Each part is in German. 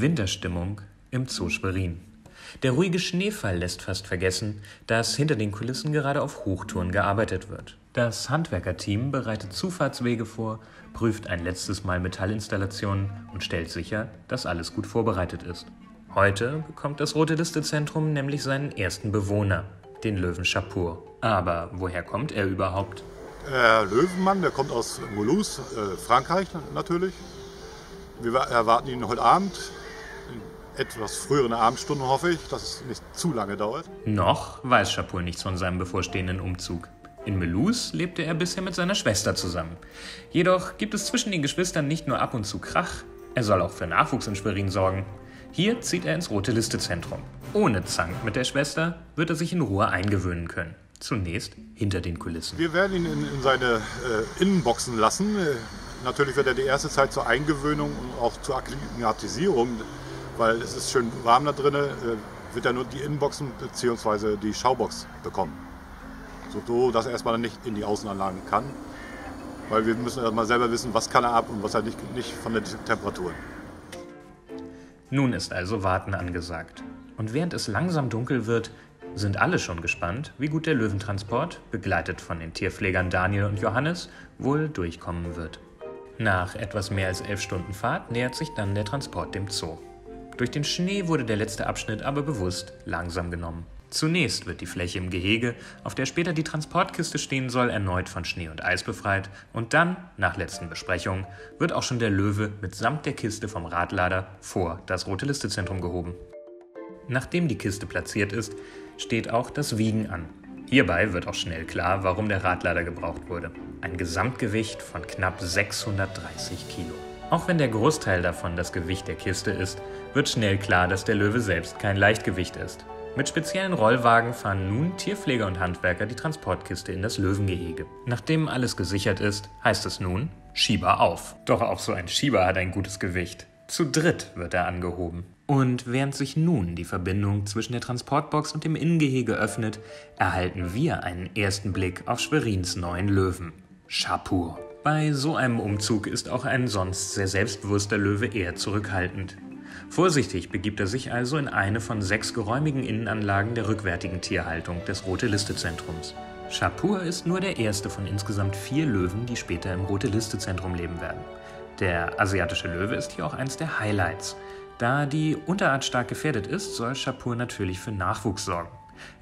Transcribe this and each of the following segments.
Winterstimmung im Zoo Schwerin. Der ruhige Schneefall lässt fast vergessen, dass hinter den Kulissen gerade auf Hochtouren gearbeitet wird. Das Handwerkerteam bereitet Zufahrtswege vor, prüft ein letztes Mal Metallinstallationen und stellt sicher, dass alles gut vorbereitet ist. Heute bekommt das Rote Liste Zentrum nämlich seinen ersten Bewohner, den Löwen Schapur. Aber woher kommt er überhaupt? Der Löwenmann, der kommt aus Mulhouse, äh, Frankreich natürlich. Wir erwarten ihn heute Abend, etwas früheren Abendstunden hoffe ich, dass es nicht zu lange dauert. Noch weiß Schapur nichts von seinem bevorstehenden Umzug. In Melus lebte er bisher mit seiner Schwester zusammen. Jedoch gibt es zwischen den Geschwistern nicht nur ab und zu Krach, er soll auch für Nachwuchs in Schwerin sorgen. Hier zieht er ins Rote Liste Zentrum. Ohne Zank mit der Schwester wird er sich in Ruhe eingewöhnen können. Zunächst hinter den Kulissen. Wir werden ihn in, in seine äh, Innenboxen lassen. Äh, natürlich wird er die erste Zeit zur Eingewöhnung und auch zur Akklimatisierung, weil es ist schön warm da drin, äh, wird er nur die Innenboxen bzw. die Schaubox bekommen. So, dass er erstmal nicht in die Außenanlagen kann. Weil wir müssen erstmal selber wissen, was kann er ab und was er nicht, nicht von der Temperatur. Nun ist also Warten angesagt. Und während es langsam dunkel wird, sind alle schon gespannt, wie gut der Löwentransport, begleitet von den Tierpflegern Daniel und Johannes, wohl durchkommen wird. Nach etwas mehr als elf Stunden Fahrt nähert sich dann der Transport dem Zoo. Durch den Schnee wurde der letzte Abschnitt aber bewusst langsam genommen. Zunächst wird die Fläche im Gehege, auf der später die Transportkiste stehen soll, erneut von Schnee und Eis befreit und dann, nach letzten Besprechungen, wird auch schon der Löwe mitsamt der Kiste vom Radlader vor das Rote Listezentrum gehoben. Nachdem die Kiste platziert ist, steht auch das Wiegen an. Hierbei wird auch schnell klar, warum der Radlader gebraucht wurde. Ein Gesamtgewicht von knapp 630 Kilo. Auch wenn der Großteil davon das Gewicht der Kiste ist, wird schnell klar, dass der Löwe selbst kein Leichtgewicht ist. Mit speziellen Rollwagen fahren nun Tierpfleger und Handwerker die Transportkiste in das Löwengehege. Nachdem alles gesichert ist, heißt es nun Schieber auf. Doch auch so ein Schieber hat ein gutes Gewicht. Zu dritt wird er angehoben. Und während sich nun die Verbindung zwischen der Transportbox und dem Innengehege öffnet, erhalten wir einen ersten Blick auf Schwerins neuen Löwen. Schapur. Bei so einem Umzug ist auch ein sonst sehr selbstbewusster Löwe eher zurückhaltend. Vorsichtig begibt er sich also in eine von sechs geräumigen Innenanlagen der rückwärtigen Tierhaltung des Rote Liste Zentrums. Shapur ist nur der erste von insgesamt vier Löwen, die später im Rote Liste Zentrum leben werden. Der asiatische Löwe ist hier auch eins der Highlights. Da die Unterart stark gefährdet ist, soll Shapur natürlich für Nachwuchs sorgen.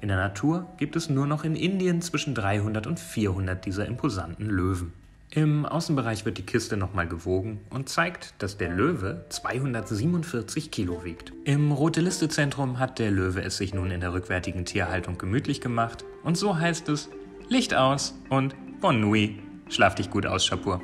In der Natur gibt es nur noch in Indien zwischen 300 und 400 dieser imposanten Löwen. Im Außenbereich wird die Kiste nochmal gewogen und zeigt, dass der Löwe 247 Kilo wiegt. Im Rote Liste Zentrum hat der Löwe es sich nun in der rückwärtigen Tierhaltung gemütlich gemacht und so heißt es Licht aus und Bonne nuit. Schlaf dich gut aus, Schapur.